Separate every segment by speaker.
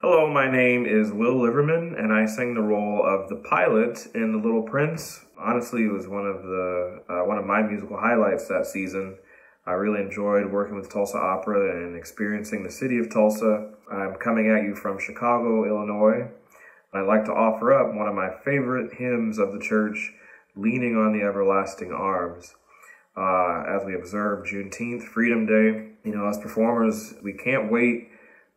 Speaker 1: Hello, my name is Will Liverman, and I sang the role of the pilot in The Little Prince. Honestly, it was one of the uh, one of my musical highlights that season. I really enjoyed working with Tulsa Opera and experiencing the city of Tulsa. I'm coming at you from Chicago, Illinois. I'd like to offer up one of my favorite hymns of the church, Leaning on the Everlasting Arms. Uh, as we observe Juneteenth, Freedom Day, you know, as performers, we can't wait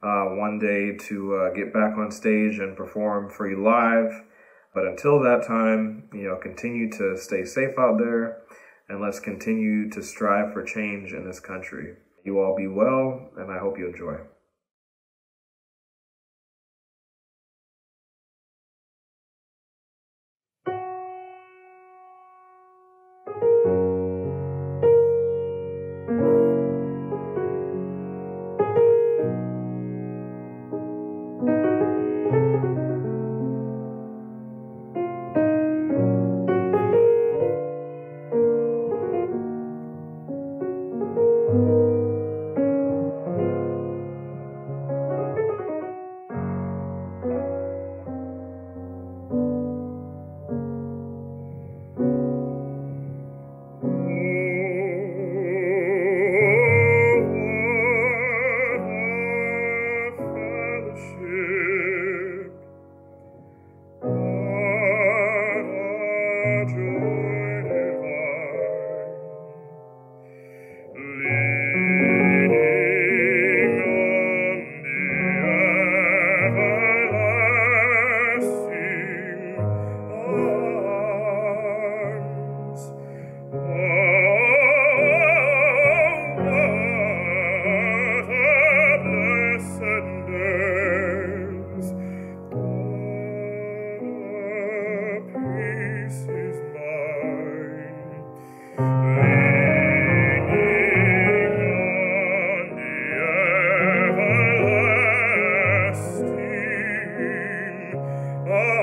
Speaker 1: uh, one day to uh, get back on stage and perform for you live. But until that time, you know, continue to stay safe out there and let's continue to strive for change in this country. You all be well, and I hope you enjoy.
Speaker 2: Oh!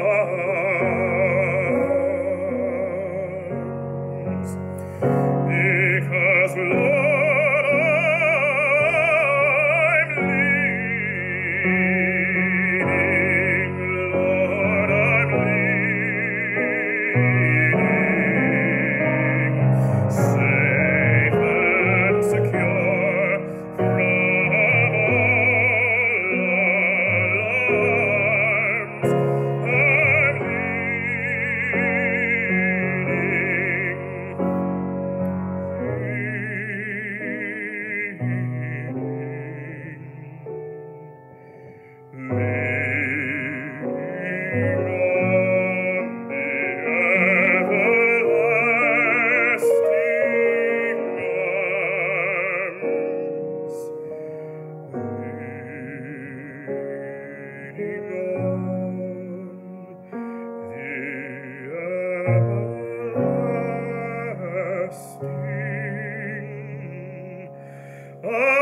Speaker 2: everlasting. Oh,